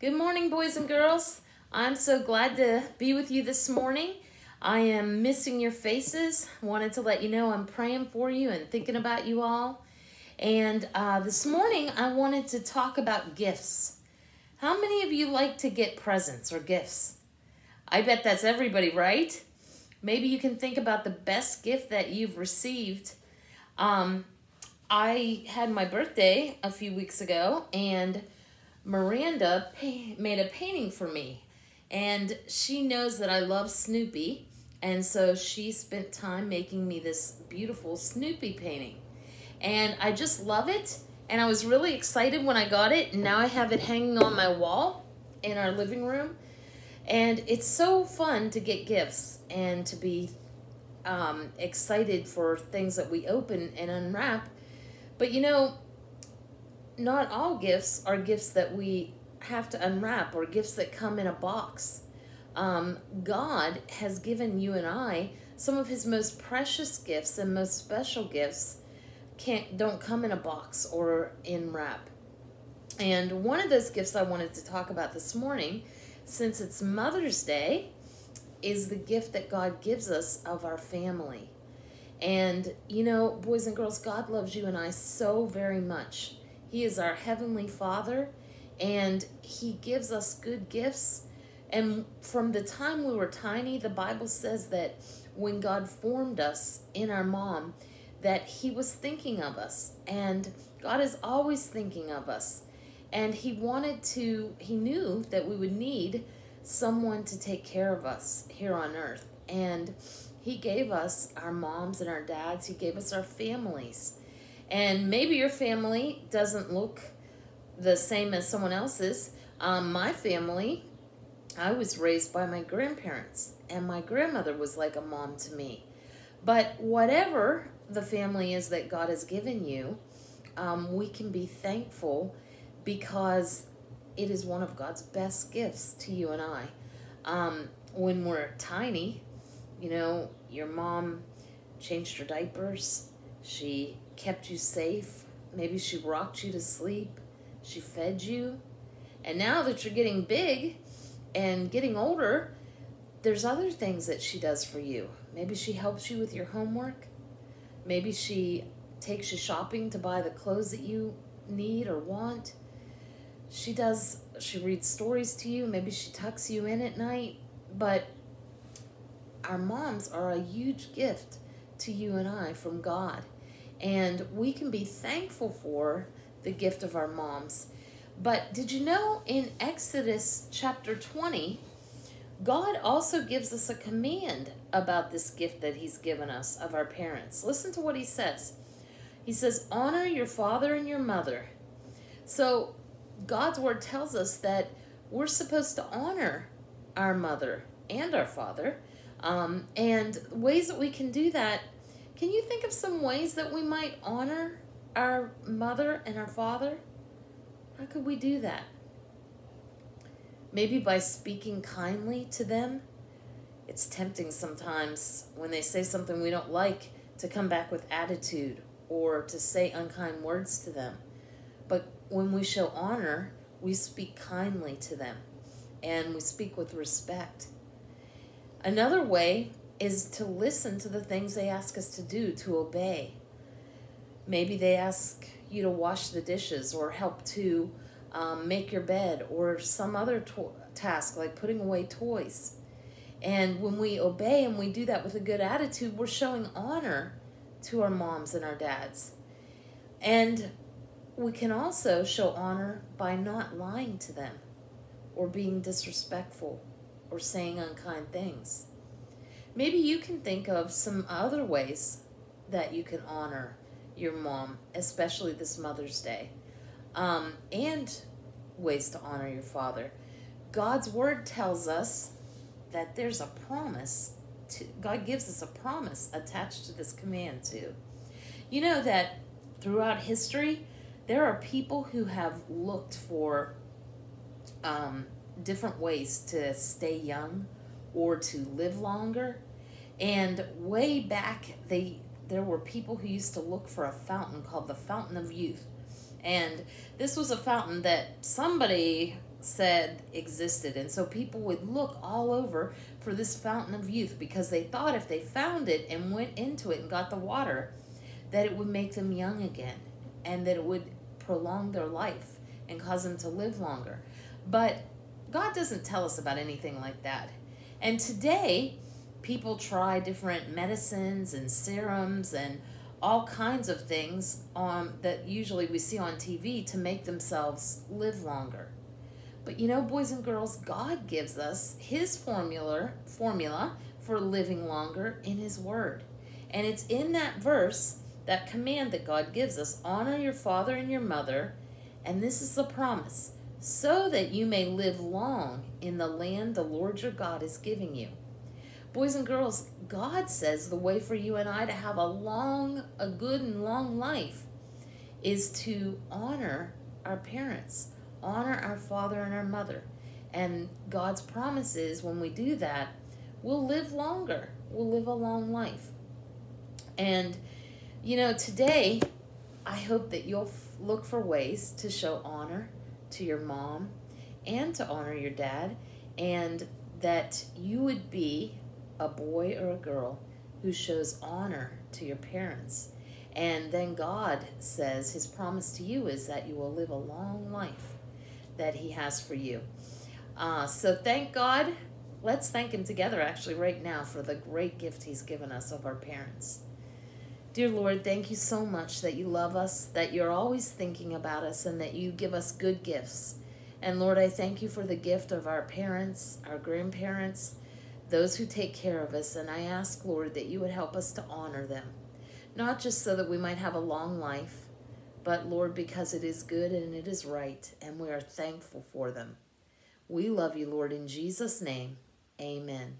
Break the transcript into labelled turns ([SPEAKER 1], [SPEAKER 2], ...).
[SPEAKER 1] Good morning, boys and girls. I'm so glad to be with you this morning. I am missing your faces. Wanted to let you know I'm praying for you and thinking about you all. And uh, this morning, I wanted to talk about gifts. How many of you like to get presents or gifts? I bet that's everybody, right? Maybe you can think about the best gift that you've received. Um, I had my birthday a few weeks ago, and Miranda made a painting for me. And she knows that I love Snoopy. And so she spent time making me this beautiful Snoopy painting. And I just love it. And I was really excited when I got it. And now I have it hanging on my wall in our living room. And it's so fun to get gifts and to be um, excited for things that we open and unwrap. But you know, not all gifts are gifts that we have to unwrap or gifts that come in a box. Um, God has given you and I some of his most precious gifts and most special gifts can't don't come in a box or in wrap. And one of those gifts I wanted to talk about this morning, since it's Mother's Day, is the gift that God gives us of our family. And you know, boys and girls, God loves you and I so very much. He is our Heavenly Father, and He gives us good gifts. And from the time we were tiny, the Bible says that when God formed us in our mom, that He was thinking of us. And God is always thinking of us. And He wanted to, He knew that we would need someone to take care of us here on earth. And He gave us our moms and our dads, He gave us our families. And maybe your family doesn't look the same as someone else's. Um, my family, I was raised by my grandparents, and my grandmother was like a mom to me. But whatever the family is that God has given you, um, we can be thankful because it is one of God's best gifts to you and I. Um, when we're tiny, you know, your mom changed your diapers, she kept you safe. Maybe she rocked you to sleep. She fed you. And now that you're getting big and getting older, there's other things that she does for you. Maybe she helps you with your homework. Maybe she takes you shopping to buy the clothes that you need or want. She does, she reads stories to you. Maybe she tucks you in at night. But our moms are a huge gift to you and I from God. And we can be thankful for the gift of our moms. But did you know in Exodus chapter 20, God also gives us a command about this gift that He's given us of our parents. Listen to what He says. He says, Honor your father and your mother. So God's word tells us that we're supposed to honor our mother and our father. Um, and ways that we can do that can you think of some ways that we might honor our mother and our father? How could we do that? Maybe by speaking kindly to them. It's tempting sometimes when they say something we don't like to come back with attitude or to say unkind words to them. But when we show honor, we speak kindly to them and we speak with respect. Another way is to listen to the things they ask us to do, to obey. Maybe they ask you to wash the dishes or help to um, make your bed or some other task like putting away toys. And when we obey and we do that with a good attitude, we're showing honor to our moms and our dads. And we can also show honor by not lying to them or being disrespectful or saying unkind things. Maybe you can think of some other ways that you can honor your mom, especially this Mother's Day, um, and ways to honor your father. God's word tells us that there's a promise. To, God gives us a promise attached to this command, too. You know that throughout history, there are people who have looked for um, different ways to stay young or to live longer. And way back, they there were people who used to look for a fountain called the Fountain of Youth. And this was a fountain that somebody said existed. And so people would look all over for this fountain of youth because they thought if they found it and went into it and got the water, that it would make them young again and that it would prolong their life and cause them to live longer. But God doesn't tell us about anything like that. And today, people try different medicines and serums and all kinds of things um, that usually we see on TV to make themselves live longer. But you know, boys and girls, God gives us His formula formula for living longer in His Word, and it's in that verse that command that God gives us: honor your father and your mother, and this is the promise, so that you may live long in the land the Lord your God is giving you. Boys and girls, God says the way for you and I to have a long, a good and long life is to honor our parents, honor our father and our mother. And God's promise is when we do that, we'll live longer, we'll live a long life. And, you know, today, I hope that you'll look for ways to show honor to your mom and to honor your dad, and that you would be a boy or a girl who shows honor to your parents. And then God says his promise to you is that you will live a long life that he has for you. Uh, so thank God. Let's thank him together, actually, right now, for the great gift he's given us of our parents. Dear Lord, thank you so much that you love us, that you're always thinking about us, and that you give us good gifts. And Lord, I thank you for the gift of our parents, our grandparents, those who take care of us. And I ask, Lord, that you would help us to honor them, not just so that we might have a long life, but Lord, because it is good and it is right, and we are thankful for them. We love you, Lord, in Jesus' name. Amen.